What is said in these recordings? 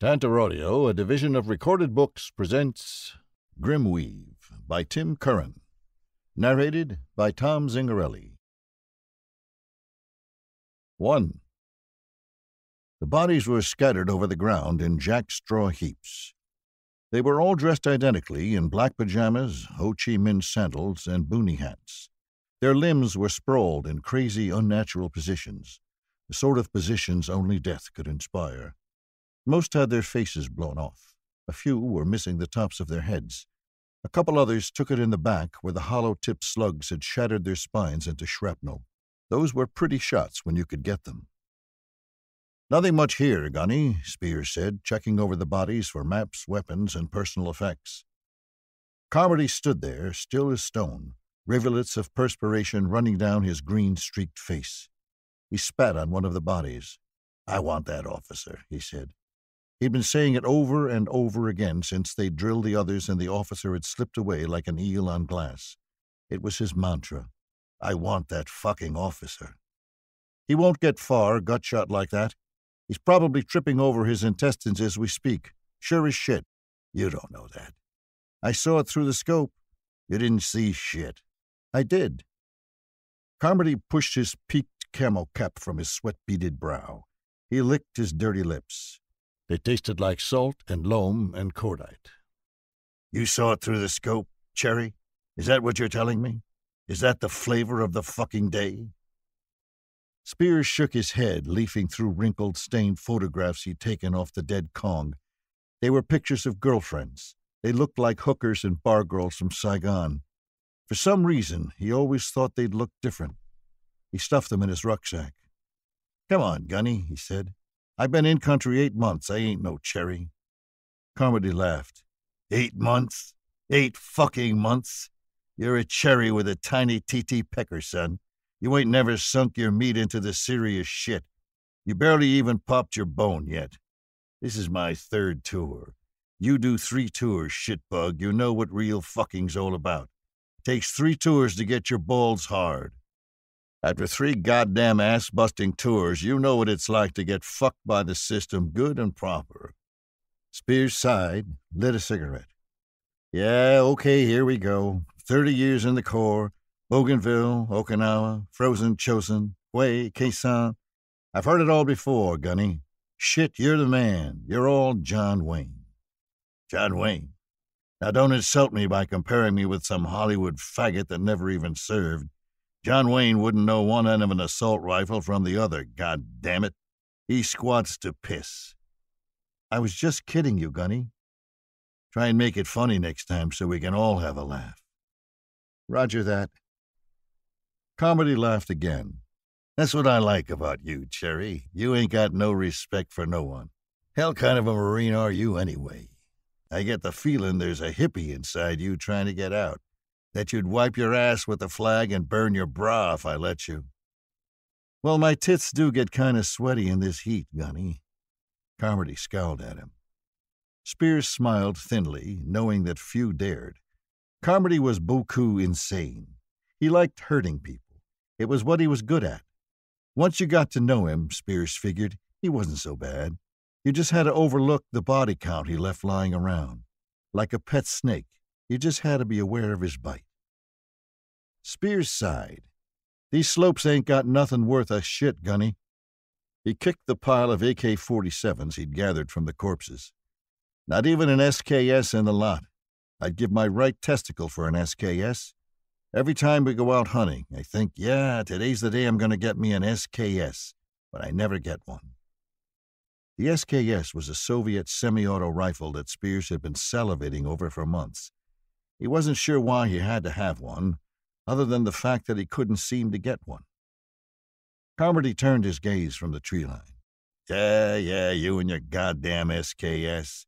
Tantor Audio, a division of Recorded Books, presents Grimweave by Tim Curran. Narrated by Tom Zingarelli. 1. The bodies were scattered over the ground in jack straw heaps. They were all dressed identically in black pajamas, Ho Chi Minh sandals, and boonie hats. Their limbs were sprawled in crazy, unnatural positions, the sort of positions only death could inspire. Most had their faces blown off. A few were missing the tops of their heads. A couple others took it in the back where the hollow tipped slugs had shattered their spines into shrapnel. Those were pretty shots when you could get them. Nothing much here, Gunny, Spiers said, checking over the bodies for maps, weapons, and personal effects. Carmody stood there, still as stone, rivulets of perspiration running down his green streaked face. He spat on one of the bodies. I want that officer, he said. He'd been saying it over and over again since they'd drilled the others and the officer had slipped away like an eel on glass. It was his mantra. I want that fucking officer. He won't get far, gut shot like that. He's probably tripping over his intestines as we speak. Sure as shit. You don't know that. I saw it through the scope. You didn't see shit. I did. Carmody pushed his peaked camo cap from his sweat beaded brow. He licked his dirty lips. They tasted like salt and loam and cordite. You saw it through the scope, Cherry? Is that what you're telling me? Is that the flavor of the fucking day? Spiers shook his head, leafing through wrinkled, stained photographs he'd taken off the dead Cong. They were pictures of girlfriends. They looked like hookers and bar girls from Saigon. For some reason, he always thought they'd look different. He stuffed them in his rucksack. Come on, Gunny, he said. I've been in country eight months. I ain't no cherry. Carmody laughed. Eight months? Eight fucking months? You're a cherry with a tiny TT pecker, son. You ain't never sunk your meat into the serious shit. You barely even popped your bone yet. This is my third tour. You do three tours, shitbug. You know what real fucking's all about. Takes three tours to get your balls hard. After three goddamn ass busting tours, you know what it's like to get fucked by the system good and proper. Spiers sighed, lit a cigarette. Yeah, okay, here we go. Thirty years in the Corps, Bougainville, Okinawa, Frozen Chosin, Khe Sanh. I've heard it all before, Gunny. Shit, you're the man. You're all John Wayne. John Wayne. Now don't insult me by comparing me with some Hollywood faggot that never even served. John Wayne wouldn't know one end of an assault rifle from the other, god damn it. He squats to piss. I was just kidding you, Gunny. Try and make it funny next time so we can all have a laugh. Roger that. Carmody laughed again. That's what I like about you, Cherry. You ain't got no respect for no one. Hell kind of a Marine are you anyway? I get the feeling there's a hippie inside you trying to get out. That you'd wipe your ass with the flag and burn your bra if I let you. Well, my tits do get kind of sweaty in this heat, Gunny. Carmody scowled at him. Spiers smiled thinly, knowing that few dared. Carmody was beaucoup insane. He liked hurting people. It was what he was good at. Once you got to know him, Spiers figured, he wasn't so bad. You just had to overlook the body count he left lying around. Like a pet snake, you just had to be aware of his bite. Spiers sighed. These slopes ain't got nothing worth a shit, Gunny. He kicked the pile of AK 47s he'd gathered from the corpses. Not even an SKS in the lot. I'd give my right testicle for an SKS. Every time we go out hunting, I think, yeah, today's the day I'm going to get me an SKS, but I never get one. The SKS was a Soviet semi auto rifle that Spiers had been salivating over for months. He wasn't sure why he had to have one, other than the fact that he couldn't seem to get one. Carmody turned his gaze from the tree line. Yeah, yeah, you and your goddamn SKS.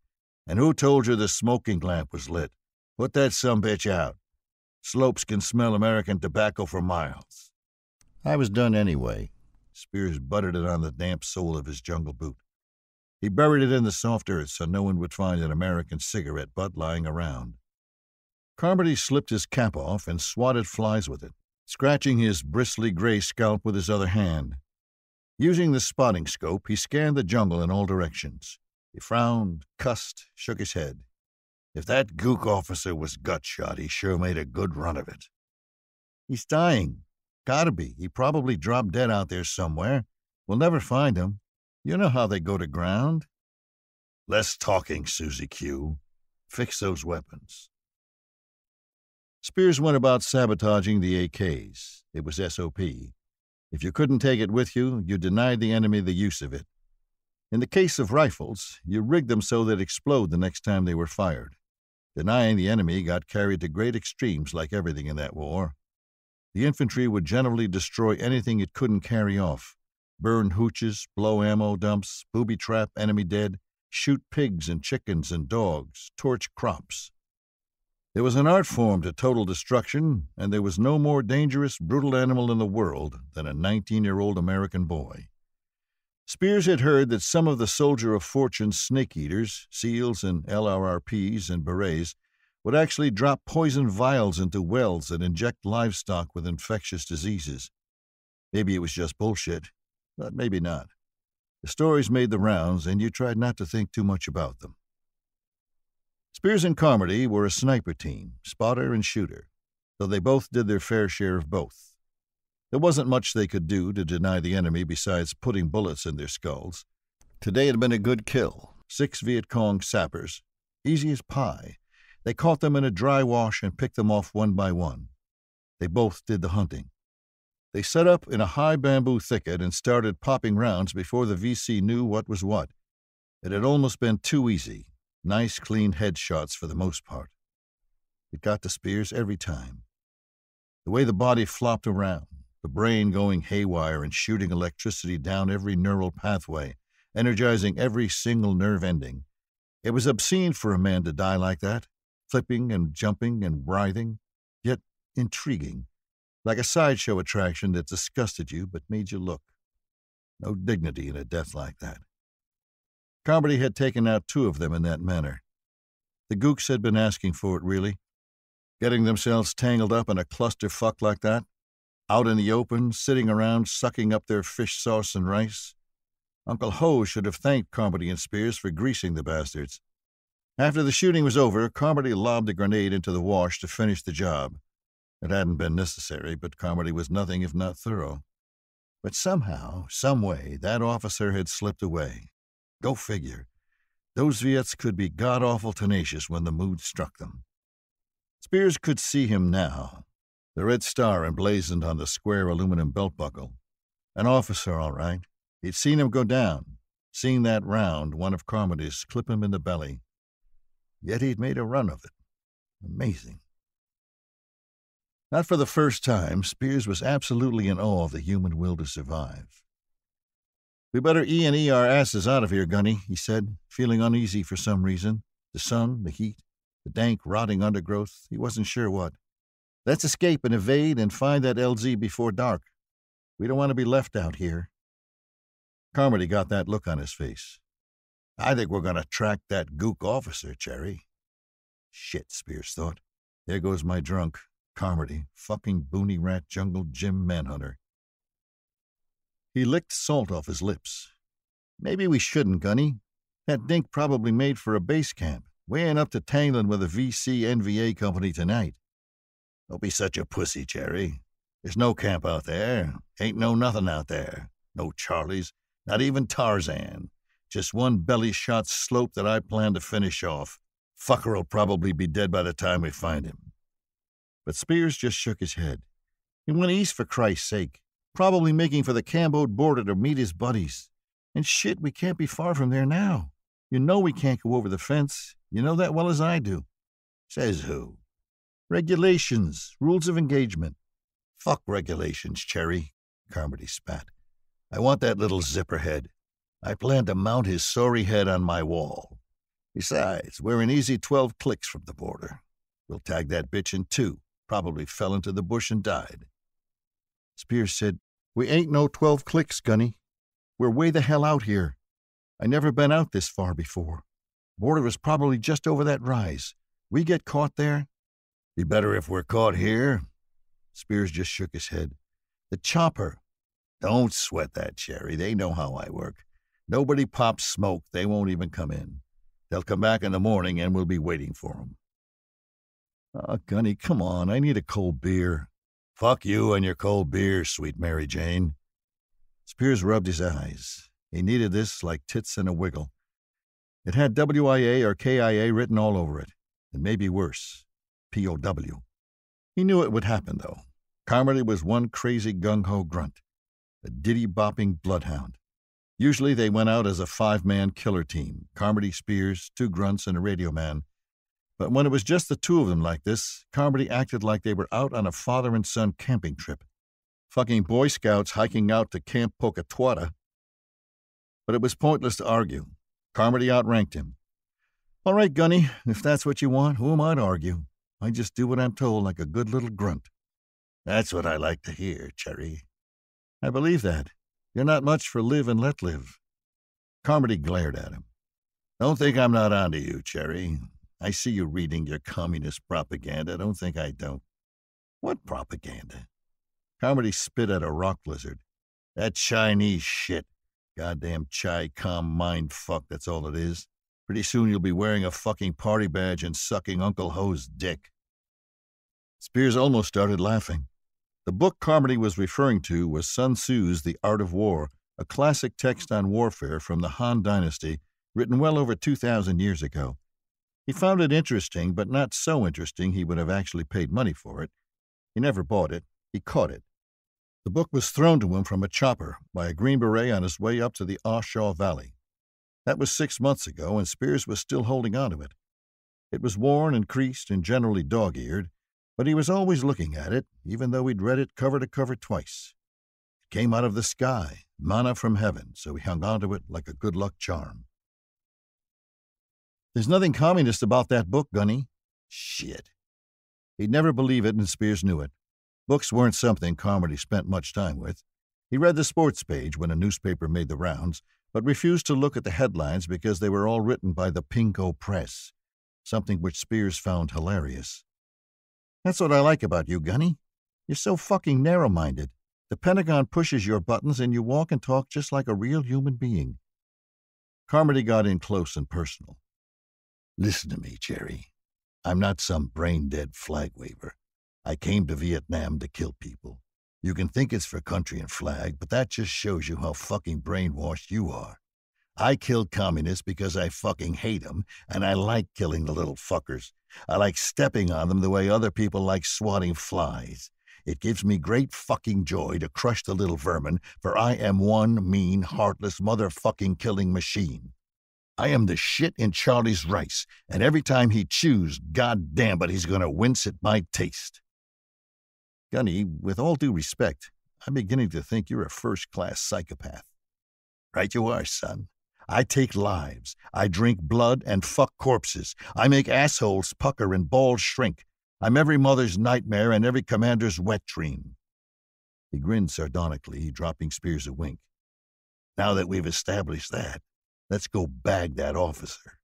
And who told you the smoking lamp was lit? Put that some bitch out. Slopes can smell American tobacco for miles. I was done anyway. Spiers buttered it on the damp sole of his jungle boot. He buried it in the soft earth so no one would find an American cigarette butt lying around. Carmody slipped his cap off and swatted flies with it, scratching his bristly gray scalp with his other hand. Using the spotting scope, he scanned the jungle in all directions. He frowned, cussed, shook his head. If that gook officer was gut shot, he sure made a good run of it. He's dying. Gotta be. He probably dropped dead out there somewhere. We'll never find him. You know how they go to ground. Less talking, Susie Q. Fix those weapons. Spiers went about sabotaging the AKs. It was SOP. If you couldn't take it with you, you denied the enemy the use of it. In the case of rifles, you rigged them so they'd explode the next time they were fired. Denying the enemy got carried to great extremes like everything in that war. The infantry would generally destroy anything it couldn't carry off burn hooches, blow ammo dumps, booby trap enemy dead, shoot pigs and chickens and dogs, torch crops. There was an art form to total destruction, and there was no more dangerous, brutal animal in the world than a 19 year old American boy. Spiers had heard that some of the Soldier of Fortune snake eaters, SEALs and LRRPs and berets, would actually drop poison vials into wells and inject livestock with infectious diseases. Maybe it was just bullshit, but maybe not. The stories made the rounds, and you tried not to think too much about them. Spiers and Carmody were a sniper team, spotter and shooter, though they both did their fair share of both. There wasn't much they could do to deny the enemy besides putting bullets in their skulls. Today had been a good kill six Viet Cong sappers, easy as pie. They caught them in a dry wash and picked them off one by one. They both did the hunting. They set up in a high bamboo thicket and started popping rounds before the VC knew what was what. It had almost been too easy. Nice, clean headshots for the most part. It got to Spiers every time. The way the body flopped around, the brain going haywire and shooting electricity down every neural pathway, energizing every single nerve ending. It was obscene for a man to die like that, flipping and jumping and writhing, yet intriguing like a sideshow attraction that disgusted you but made you look. No dignity in a death like that. Carmody had taken out two of them in that manner. The gooks had been asking for it, really. Getting themselves tangled up in a cluster fuck like that, out in the open, sitting around sucking up their fish sauce and rice. Uncle Ho should have thanked Carmody and Spiers for greasing the bastards. After the shooting was over, Carmody lobbed a grenade into the wash to finish the job. It hadn't been necessary, but Carmody was nothing if not thorough. But somehow, some way, that officer had slipped away. Go figure. Those Viets could be god awful tenacious when the mood struck them. Spiers could see him now, the red star emblazoned on the square aluminum belt buckle. An officer, all right. He'd seen him go down, seen that round, one of Carmody's, clip him in the belly. Yet he'd made a run of it. Amazing. Not for the first time, Spiers was absolutely in awe of the human will to survive. We better E and E our asses out of here, Gunny, he said, feeling uneasy for some reason. The sun, the heat, the dank, rotting undergrowth, he wasn't sure what. Let's escape and evade and find that LZ before dark. We don't want to be left out here. Carmody got that look on his face. I think we're going to track that gook officer, Cherry. Shit, Spiers thought. There goes my drunk. Carmody, fucking boony rat jungle Jim Manhunter. He licked salt off his lips. Maybe we shouldn't, Gunny. That dink probably made for a base camp. We ain't up to tangling with a VC NVA company tonight. Don't be such a pussy, Jerry. There's no camp out there. Ain't no nothing out there. No Charlies, not even Tarzan. Just one belly shot slope that I plan to finish off. Fucker'll probably be dead by the time we find him. But Spiers just shook his head. He went east for Christ's sake, probably making for the Cambode border to meet his buddies. And shit, we can't be far from there now. You know we can't go over the fence. You know that well as I do. Says who? Regulations, rules of engagement. Fuck regulations, Cherry, Carmody spat. I want that little zipperhead. I plan to mount his sorry head on my wall. Besides, we're an easy 12 clicks from the border. We'll tag that bitch in two Probably fell into the bush and died. Spiers said, We ain't no 12 clicks, Gunny. We're way the hell out here. I never been out this far before. Border is probably just over that rise. We get caught there? Be better if we're caught here. Spiers just shook his head. The chopper. Don't sweat that, Cherry. They know how I work. Nobody pops smoke. They won't even come in. They'll come back in the morning and we'll be waiting for 'em. Oh, Gunny, come on. I need a cold beer. Fuck you and your cold beer, sweet Mary Jane. Spiers rubbed his eyes. He needed this like tits in a wiggle. It had WIA or KIA written all over it, and maybe worse, POW. He knew it would happen, though. Carmody was one crazy gung ho grunt, a ditty bopping bloodhound. Usually they went out as a five man killer team Carmody, Spiers, two grunts, and a radio man. But when it was just the two of them like this, Carmody acted like they were out on a father and son camping trip. Fucking Boy Scouts hiking out to Camp Pocatuata. But it was pointless to argue. Carmody outranked him. All right, Gunny, if that's what you want, who am I to argue? I just do what I'm told like a good little grunt. That's what I like to hear, Cherry. I believe that. You're not much for live and let live. Carmody glared at him. Don't think I'm not onto you, Cherry. I see you reading your communist propaganda. Don't think I don't. What propaganda? Carmody spit at a rock lizard. That Chinese shit. Goddamn Chi Com mind fuck, that's all it is. Pretty soon you'll be wearing a fucking party badge and sucking Uncle Ho's dick. Spiers almost started laughing. The book Carmody was referring to was Sun Tzu's The Art of War, a classic text on warfare from the Han Dynasty, written well over 2,000 years ago. He found it interesting, but not so interesting he would have actually paid money for it. He never bought it, he caught it. The book was thrown to him from a chopper by a Green Beret on his way up to the A Shau Valley. That was six months ago, and Spiers was still holding on to it. It was worn and creased and generally dog eared, but he was always looking at it, even though he'd read it cover to cover twice. It came out of the sky, manna from heaven, so he hung on to it like a good luck charm. There's nothing communist about that book, Gunny. Shit. He'd never believe it, and Spiers knew it. Books weren't something Carmody spent much time with. He read the sports page when a newspaper made the rounds, but refused to look at the headlines because they were all written by the Pinko Press, something which Spiers found hilarious. That's what I like about you, Gunny. You're so fucking narrow minded. The Pentagon pushes your buttons and you walk and talk just like a real human being. Carmody got in close and personal. Listen to me, Jerry. I'm not some brain dead flag waver. I came to Vietnam to kill people. You can think it's for country and flag, but that just shows you how fucking brainwashed you are. I killed communists because I fucking hate them, and I like killing the little fuckers. I like stepping on them the way other people like swatting flies. It gives me great fucking joy to crush the little vermin, for I am one mean, heartless, motherfucking killing machine. I am the shit in Charlie's rice, and every time he chews, god damn but he's gonna wince at my taste. Gunny, with all due respect, I'm beginning to think you're a first class psychopath. Right you are, son. I take lives. I drink blood and fuck corpses. I make assholes pucker and balls shrink. I'm every mother's nightmare and every commander's wet dream. He grinned sardonically, dropping Spiers a wink. Now that we've established that, Let's go bag that officer.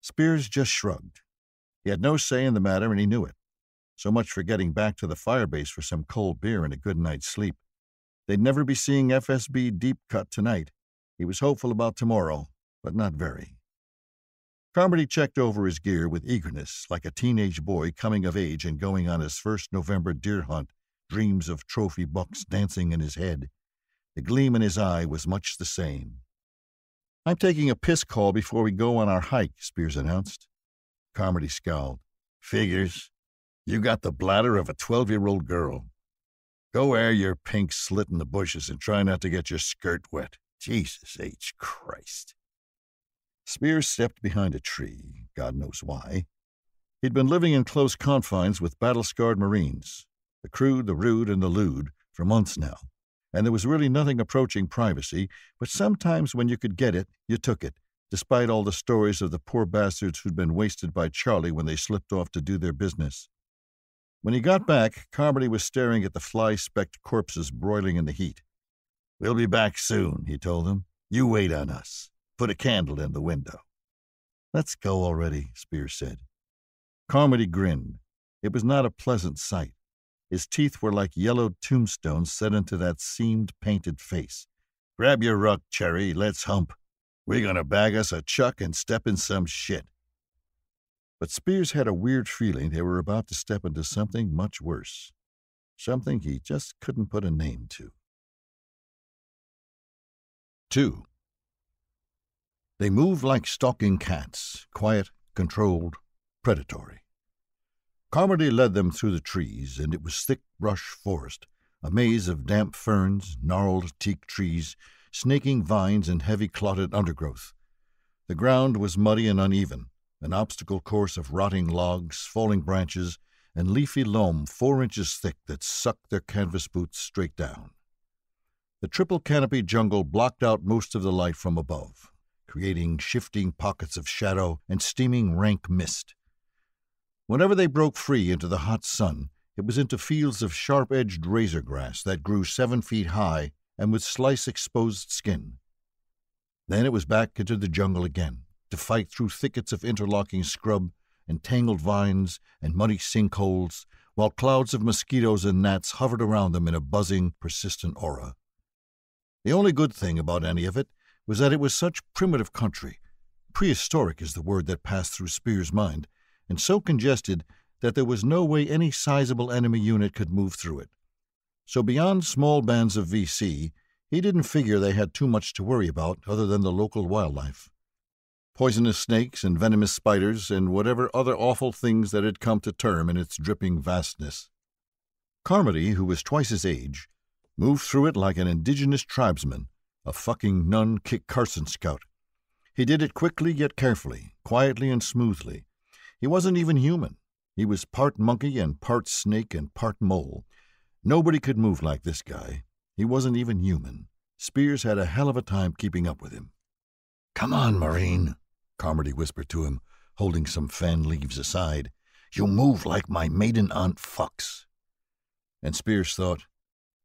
Spiers just shrugged. He had no say in the matter, and he knew it. So much for getting back to the firebase for some cold beer and a good night's sleep. They'd never be seeing FSB deep cut tonight. He was hopeful about tomorrow, but not very. Carmody checked over his gear with eagerness, like a teenage boy coming of age and going on his first November deer hunt, dreams of trophy bucks dancing in his head. The gleam in his eye was much the same. I'm taking a piss call before we go on our hike, Spiers announced. Carmody scowled. Figures. You got the bladder of a 12 year old girl. Go air your pink slit in the bushes and try not to get your skirt wet. Jesus H. Christ. Spiers stepped behind a tree, God knows why. He'd been living in close confines with battle scarred Marines, the crude, the rude, and the lewd, for months now and there was really nothing approaching privacy, but sometimes when you could get it, you took it, despite all the stories of the poor bastards who'd been wasted by Charlie when they slipped off to do their business. When he got back, Carmody was staring at the fly specked corpses broiling in the heat. We'll be back soon, he told them. You wait on us. Put a candle in the window. Let's go already, Spiers said. Carmody grinned. It was not a pleasant sight. His teeth were like yellowed tombstones set into that seamed, painted face. Grab your ruck, Cherry. Let's hump. We're going to bag us a chuck and step in some shit. But Spiers had a weird feeling they were about to step into something much worse. Something he just couldn't put a name to. 2. They moved like stalking cats, quiet, controlled, predatory. Carmody led them through the trees, and it was thick brush forest, a maze of damp ferns, gnarled teak trees, snaking vines, and heavy clotted undergrowth. The ground was muddy and uneven, an obstacle course of rotting logs, falling branches, and leafy loam four inches thick that sucked their canvas boots straight down. The triple canopy jungle blocked out most of the light from above, creating shifting pockets of shadow and steaming rank mist. Whenever they broke free into the hot sun, it was into fields of sharp edged razor grass that grew seven feet high and with slice exposed skin. Then it was back into the jungle again, to fight through thickets of interlocking scrub and tangled vines and muddy sinkholes, while clouds of mosquitoes and gnats hovered around them in a buzzing, persistent aura. The only good thing about any of it was that it was such primitive country. Prehistoric is the word that passed through Spiers' mind, and so congested that there was no way any sizable enemy unit could move through it. So, beyond small bands of VC, he didn't figure they had too much to worry about other than the local wildlife poisonous snakes and venomous spiders and whatever other awful things that had come to term in its dripping vastness. Carmody, who was twice his age, moved through it like an indigenous tribesman, a fucking Nung Kit Carson scout. He did it quickly yet carefully, quietly and smoothly. He wasn't even human. He was part monkey and part snake and part mole. Nobody could move like this guy. He wasn't even human. Spiers had a hell of a time keeping up with him. Come on, Marine, Carmody whispered to him, holding some fan leaves aside. You move like my maiden aunt fucks. And Spiers thought,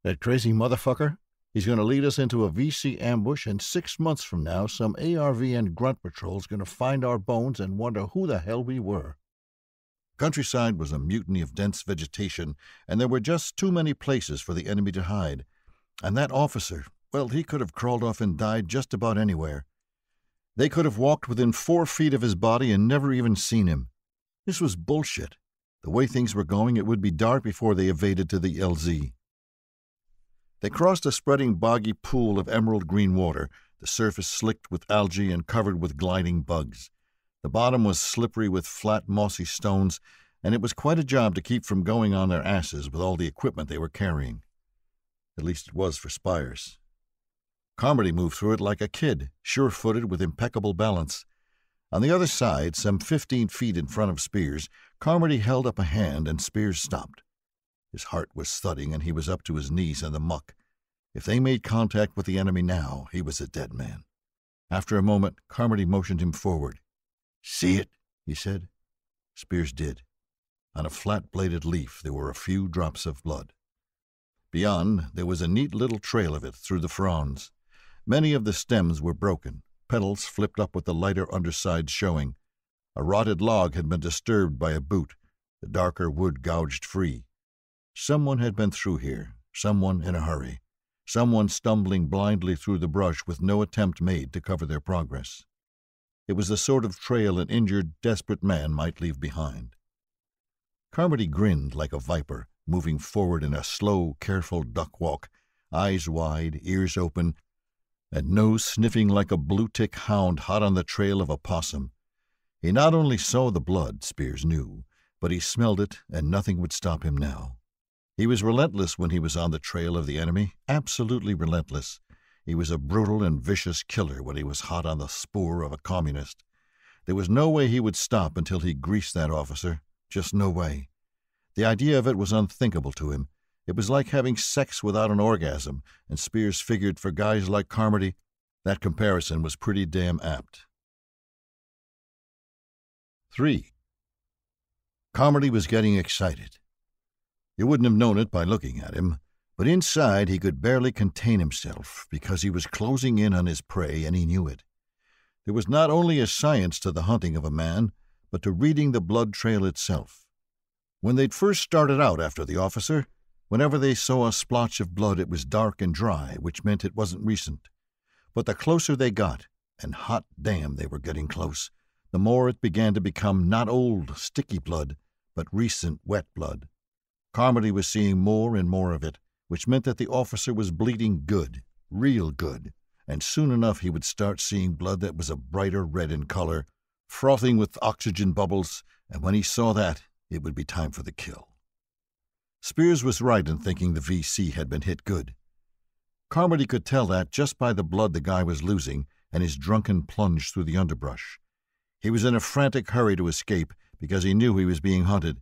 that crazy motherfucker? He's going to lead us into a VC ambush, and six months from now, some ARVN grunt patrol's going to find our bones and wonder who the hell we were. Countryside was a mutiny of dense vegetation, and there were just too many places for the enemy to hide. And that officer, well, he could have crawled off and died just about anywhere. They could have walked within four feet of his body and never even seen him. This was bullshit. The way things were going, it would be dark before they evaded to the LZ. They crossed a spreading boggy pool of emerald green water, the surface slicked with algae and covered with gliding bugs. The bottom was slippery with flat, mossy stones, and it was quite a job to keep from going on their asses with all the equipment they were carrying. At least it was for Spiers. Carmody moved through it like a kid, sure footed with impeccable balance. On the other side, some fifteen feet in front of Spiers, Carmody held up a hand and Spiers stopped. His heart was thudding and he was up to his knees in the muck. If they made contact with the enemy now, he was a dead man. After a moment, Carmody motioned him forward. See it? he said. Spiers did. On a flat bladed leaf there were a few drops of blood. Beyond, there was a neat little trail of it through the fronds. Many of the stems were broken, petals flipped up with the lighter underside showing. A rotted log had been disturbed by a boot, the darker wood gouged free. Someone had been through here, someone in a hurry, someone stumbling blindly through the brush with no attempt made to cover their progress. It was the sort of trail an injured, desperate man might leave behind. Carmody grinned like a viper, moving forward in a slow, careful duck walk, eyes wide, ears open, and nose sniffing like a blue tick hound hot on the trail of a possum. He not only saw the blood, Spiers knew, but he smelled it, and nothing would stop him now. He was relentless when he was on the trail of the enemy, absolutely relentless. He was a brutal and vicious killer when he was hot on the spoor of a communist. There was no way he would stop until he greased that officer, just no way. The idea of it was unthinkable to him, it was like having sex without an orgasm, and Spiers figured for guys like Carmody, that comparison was pretty damn apt. 3. Carmody was getting excited. You wouldn't have known it by looking at him, but inside he could barely contain himself because he was closing in on his prey and he knew it. There was not only a science to the hunting of a man, but to reading the blood trail itself. When they'd first started out after the officer, Whenever they saw a splotch of blood, it was dark and dry, which meant it wasn't recent. But the closer they got, and hot damn they were getting close, the more it began to become not old, sticky blood, but recent wet blood. Carmody was seeing more and more of it, which meant that the officer was bleeding good, real good, and soon enough he would start seeing blood that was a brighter red in color, frothing with oxygen bubbles, and when he saw that, it would be time for the kill. Spiers was right in thinking the VC had been hit good. Carmody could tell that just by the blood the guy was losing and his drunken plunge through the underbrush. He was in a frantic hurry to escape because he knew he was being hunted.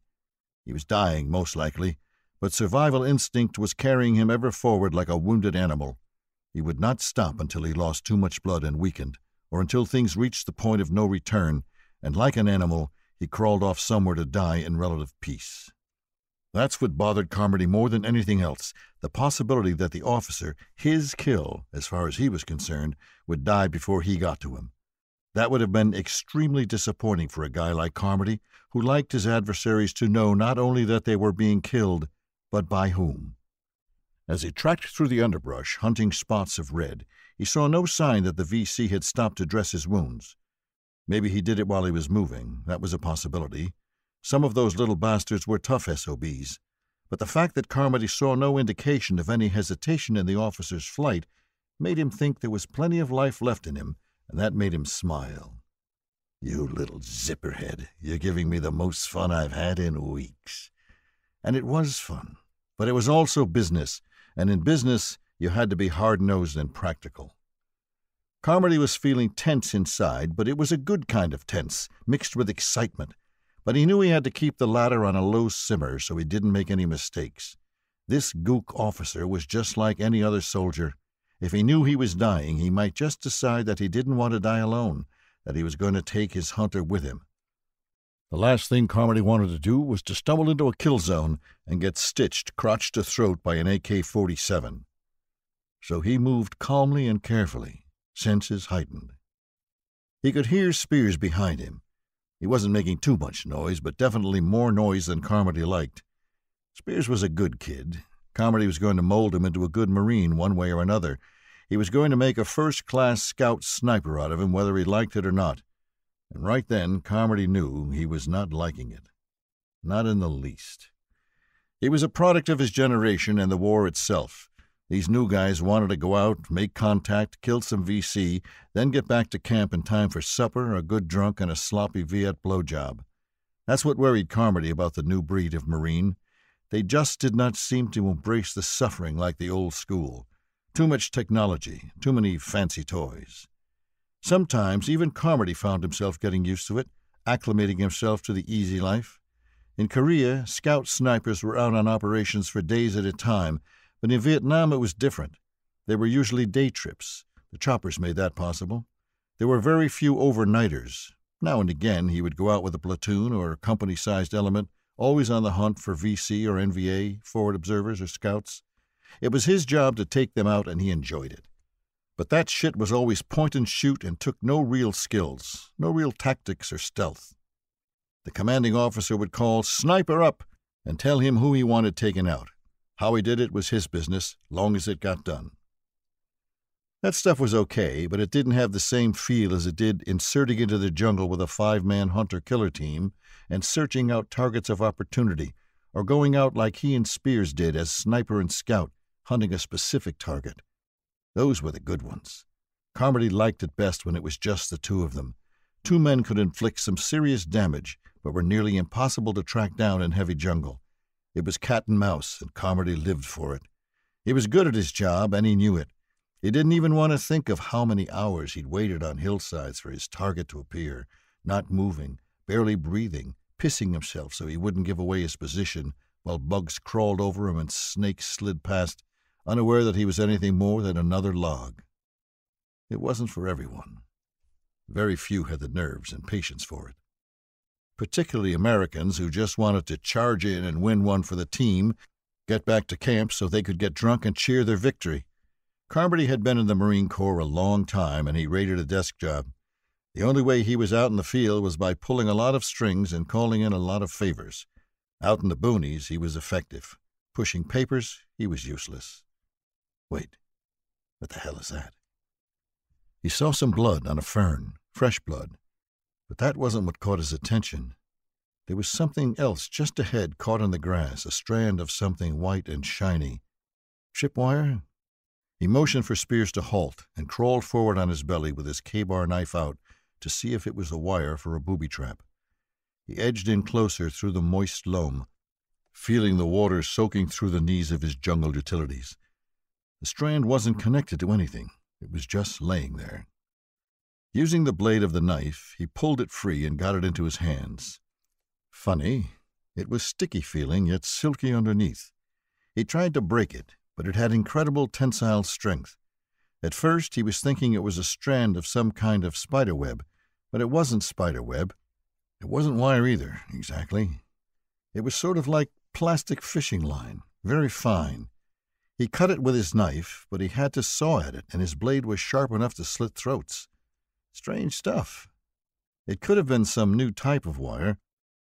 He was dying, most likely, but survival instinct was carrying him ever forward like a wounded animal. He would not stop until he lost too much blood and weakened, or until things reached the point of no return, and like an animal, he crawled off somewhere to die in relative peace. That's what bothered Carmody more than anything else the possibility that the officer, his kill, as far as he was concerned, would die before he got to him. That would have been extremely disappointing for a guy like Carmody, who liked his adversaries to know not only that they were being killed, but by whom. As he tracked through the underbrush, hunting spots of red, he saw no sign that the VC had stopped to dress his wounds. Maybe he did it while he was moving. That was a possibility. Some of those little bastards were tough SOBs. But the fact that Carmody saw no indication of any hesitation in the officer's flight made him think there was plenty of life left in him, and that made him smile. You little zipperhead, you're giving me the most fun I've had in weeks. And it was fun, but it was also business, and in business you had to be hard nosed and practical. Carmody was feeling tense inside, but it was a good kind of tense, mixed with excitement. But he knew he had to keep the latter on a low simmer so he didn't make any mistakes. This gook officer was just like any other soldier. If he knew he was dying, he might just decide that he didn't want to die alone, that he was going to take his hunter with him. The last thing Carmody wanted to do was to stumble into a kill zone and get stitched crotch to throat by an AK 47. So he moved calmly and carefully, senses heightened. He could hear Spiers behind him. He wasn't making too much noise, but definitely more noise than Carmody liked. Spiers was a good kid. Carmody was going to mold him into a good Marine one way or another. He was going to make a first class scout sniper out of him, whether he liked it or not. And right then, Carmody knew he was not liking it. Not in the least. He was a product of his generation and the war itself. These new guys wanted to go out, make contact, kill some VC, then get back to camp in time for supper, a good drunk, and a sloppy Viet blowjob. That's what worried Carmody about the new breed of Marine. They just did not seem to embrace the suffering like the old school. Too much technology, too many fancy toys. Sometimes even Carmody found himself getting used to it, acclimating himself to the easy life. In Korea, scout snipers were out on operations for days at a time, but in Vietnam it was different. They were usually day trips. The choppers made that possible. There were very few overnighters. Now and again he would go out with a platoon or a company sized element, always on the hunt for VC or NVA, forward observers, or scouts. It was his job to take them out, and he enjoyed it. But that shit was always point and shoot and took no real skills, no real tactics or stealth. The commanding officer would call Sniper up and tell him who he wanted taken out. How he did it was his business, long as it got done. That stuff was okay, but it didn't have the same feel as it did inserting into the jungle with a five man hunter killer team and searching out targets of opportunity, or going out like he and Spiers did as sniper and scout, hunting a specific target. Those were the good ones. Carmody liked it best when it was just the two of them. Two men could inflict some serious damage, but were nearly impossible to track down in heavy jungle. It was cat and mouse, and Carmody lived for it. He was good at his job, and he knew it. He didn't even want to think of how many hours he'd waited on hillsides for his target to appear, not moving, barely breathing, pissing himself so he wouldn't give away his position, while bugs crawled over him and snakes slid past, unaware that he was anything more than another log. It wasn't for everyone. Very few had the nerves and patience for it. Particularly Americans who just wanted to charge in and win one for the team, get back to camp so they could get drunk and cheer their victory. Carmody had been in the Marine Corps a long time and he rated a desk job. The only way he was out in the field was by pulling a lot of strings and calling in a lot of favors. Out in the boonies, he was effective. Pushing papers, he was useless. Wait, what the hell is that? He saw some blood on a fern, fresh blood, but that wasn't what caught his attention. There was something else just ahead, caught in the grass, a strand of something white and shiny. Tripwire? He motioned for Spiers to halt and crawled forward on his belly with his Ka-Bar knife out to see if it was the wire for a booby trap. He edged in closer through the moist loam, feeling the water soaking through the knees of his jungle utilities. The strand wasn't connected to anything. It was just laying there. Using the blade of the knife, he pulled it free and got it into his hands. Funny, it was sticky feeling, yet silky underneath. He tried to break it, but it had incredible tensile strength. At first, he was thinking it was a strand of some kind of spider web, but it wasn't spider web. It wasn't wire either, exactly. It was sort of like plastic fishing line, very fine, he cut it with his knife, but he had to saw at it, and his blade was sharp enough to slit throats. Strange stuff. It could have been some new type of wire,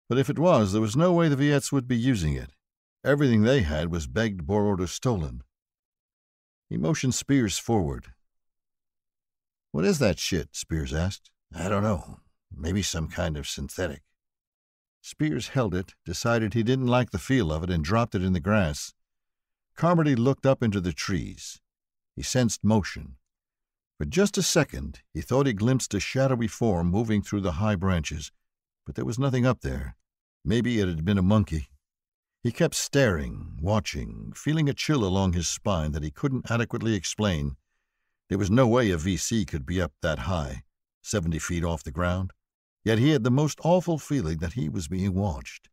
but if it was, there was no way the Viettes would be using it. Everything they had was begged, borrowed, or stolen. He motioned Spiers forward. What is that shit? Spiers asked. I don't know. Maybe some kind of synthetic. Spiers held it, decided he didn't like the feel of it, and dropped it in the grass. Carmody looked up into the trees. He sensed motion. For just a second, he thought he glimpsed a shadowy form moving through the high branches, but there was nothing up there. Maybe it had been a monkey. He kept staring, watching, feeling a chill along his spine that he couldn't adequately explain. There was no way a VC could be up that high, 70 feet off the ground. Yet he had the most awful feeling that he was being watched.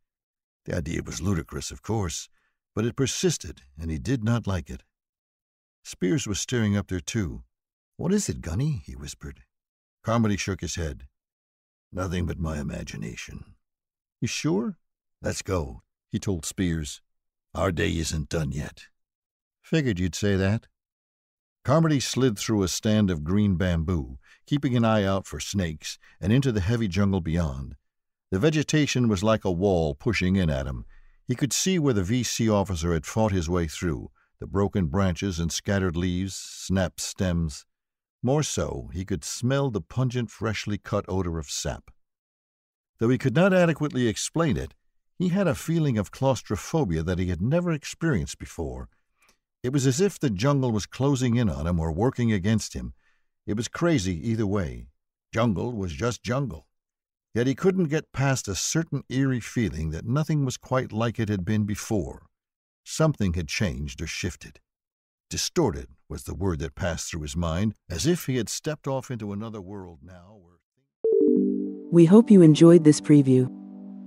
The idea was ludicrous, of course, but it persisted, and he did not like it. Spiers was staring up there, too. What is it, Gunny? he whispered. Carmody shook his head. Nothing but my imagination. You sure? Let's go, he told Spiers. Our day isn't done yet. Figured you'd say that. Carmody slid through a stand of green bamboo, keeping an eye out for snakes, and into the heavy jungle beyond. The vegetation was like a wall pushing in at him, he could see where the VC officer had fought his way through the broken branches and scattered leaves, snapped stems. More so, he could smell the pungent, freshly cut odor of sap. Though he could not adequately explain it, he had a feeling of claustrophobia that he had never experienced before. It was as if the jungle was closing in on him or working against him. It was crazy either way. Jungle was just jungle. Yet he couldn't get past a certain eerie feeling that nothing was quite like it had been before. Something had changed or shifted. Distorted was the word that passed through his mind, as if he had stepped off into another world now. Where... We hope you enjoyed this preview.